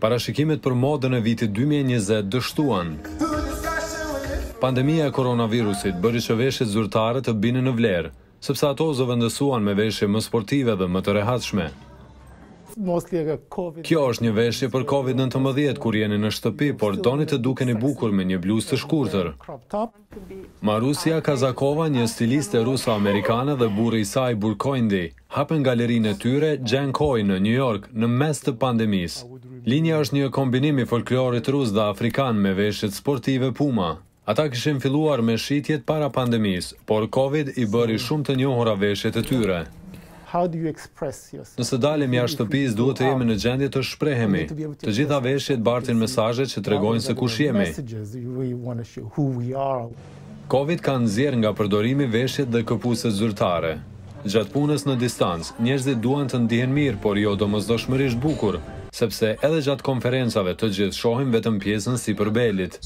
Parashikimet për modën e vitit dy mijë e njëzet dështuan. Pandemia e koronavirusit bëri që veshjet zyrtare të binin në vlerë, sepse ato u zëvendësuan me veshje më sportive dhe më të rehatshme. Kjo është një veshje për Covid nëntëmbëdhjetë kur jeni në shtëpi, por doni të dukeni bukur me një bluzë të shkurtër. Marusia Kazakova, një stiliste ruso-amerikane dhe burri i saj Burkoindi, hapën galerinë e tyre Jahnkoy në Nju Jork në mes të pandemisë. Linja është një kombinim i folklorit rus dhe afrikan me veshjet sportive Puma. Ata kishin filluar me shitjet para pandemisë, por Covid i bëri shumë të njohura veshjet e tyre. How do you express yourself? Nëse dalim jashtë shtëpisë, duhet të jemi në gjendje të shprehemi. Të gjitha veshjet bartin mesazhe që tregojnë se kush jemi. Covid ka nxjerrë nga përdorimi veshjet dhe këpucët zyrtare. Gjatë punës në distancë, njerëzit duan të ndihen mirë, por jo domosdoshmërisht bukur, sepse edhe gjatë konferencave të gjithë shohim vetëm pjesën sipër belit.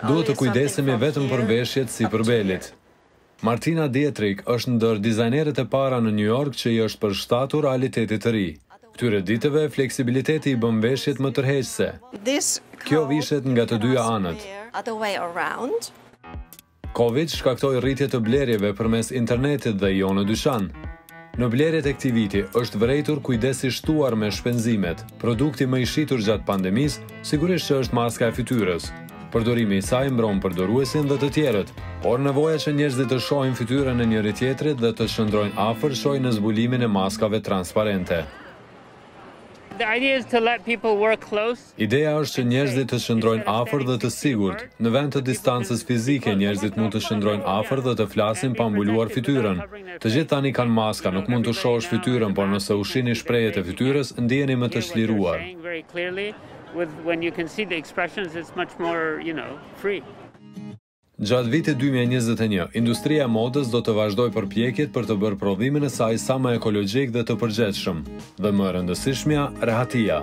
Duhet të kujdesemi vetëm për veshjet sipër belit. Martina Dietrich është ndër dizajnerët e para në Nju Jork që i është përshtatur realitetit të ri. Këtyre ditëve, fleksibiliteti i bën veshjet më tërheqëse. Kjo vishet nga të dyja anët. Covid shkaktoi rritje të blerjeve përmes internetit dhe jo në dyqan. Në blerjet e këtij viti është vërejtur kujdes i shtuar me shpenzimet. Produkti më i shitur gjatë pandemisë, sigurisht që është maska e fytyrës. Përdorimi i saj mbron përdoruesin dhe të tjerët, por nevoja që njerëzit të shohin fytyrën e njëri-tjetrit dhe të qëndrojnë afër çoi në zbulimin e maskave transparente. Ideja është që njerëzit të qëndrojnë afër dhe të sigurt. Në vend të distancës fizike, njerëzit mund të qëndrojnë afër dhe të flasin pa mbuluar fytyrën. Të gjithë tani kanë maska, nuk mund t'u shohësh fytyrën, por nëse u shihni shprehjet e fytyrës, ndiheni më të çliruar. Gjatë vitit dy mijë e njëzet e një, industria e modës do të vazhdojë përpjekjet për të bërë prodhimin e saj sa më ekologjik dhe të përgjegjshëm, dhe më e rëndësishmja, rehatia.